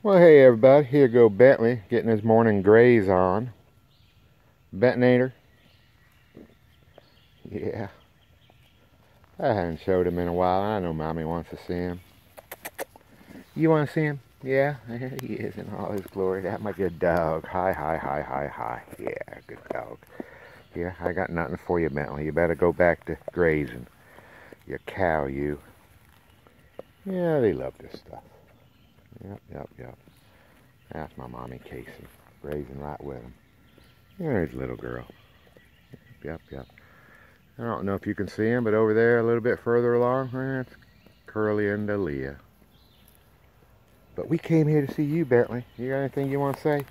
Well, hey everybody, here go Bentley getting his morning graze on. Bentonator. Yeah. I haven't showed him in a while. I know Mommy wants to see him. You want to see him? Yeah, there he is in all his glory. That my good dog. Hi, hi, hi, hi, hi. Yeah, good dog. Yeah, I got nothing for you, Bentley. You better go back to grazing. You cow, you. Yeah, they love this stuff. Yep, yep, yep. That's my mommy Casey, grazing right with him. There's little girl. Yep, yep. I don't know if you can see him, but over there, a little bit further along, that's Curly and Aaliyah. But we came here to see you, Bentley. You got anything you want to say?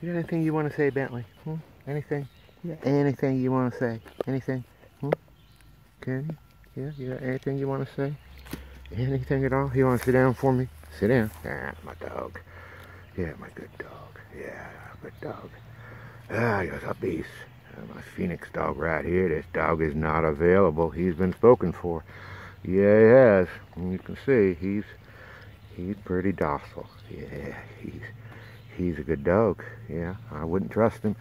You got anything you want to say, Bentley? Hmm? Anything? Yeah. Anything you want to say? Anything? Hmm? Can you? Yeah, you got anything you want to say? Anything at all? You want to sit down for me? Sit down. Ah, my dog. Yeah, my good dog. Yeah, good dog. Ah, you're a beast. Uh, my Phoenix dog right here. This dog is not available. He's been spoken for. Yeah, he has. And you can see he's he's pretty docile. Yeah, he's he's a good dog. Yeah, I wouldn't trust him.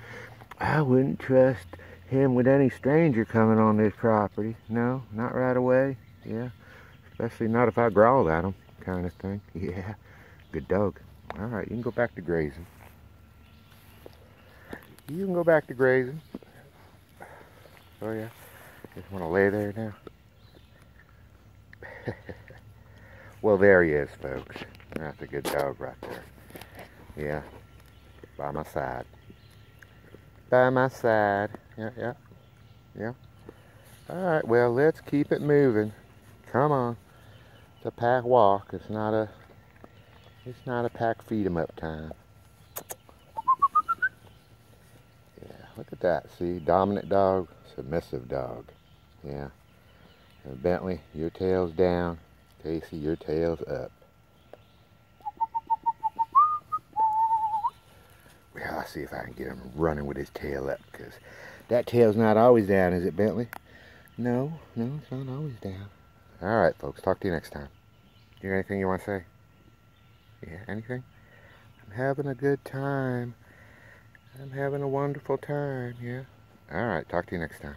I wouldn't trust him with any stranger coming on this property. No, not right away. Yeah. Especially not if I growled at him, kind of thing. Yeah, good dog. All right, you can go back to grazing. You can go back to grazing. Oh yeah, just want to lay there now. well, there he is, folks. That's a good dog right there. Yeah, by my side. By my side. Yeah, yeah, yeah. All right, well, let's keep it moving. Come on a pack walk. It's not a it's not a pack feed 'em up time. Yeah, look at that. See, dominant dog, submissive dog. Yeah. And Bentley, your tail's down. Casey, your tail's up. Well, I'll see if I can get him running with his tail up, because that tail's not always down, is it, Bentley? No, no, it's not always down. All right, folks. Talk to you next time. You got anything you want to say? Yeah, anything? I'm having a good time. I'm having a wonderful time, yeah? All right. Talk to you next time.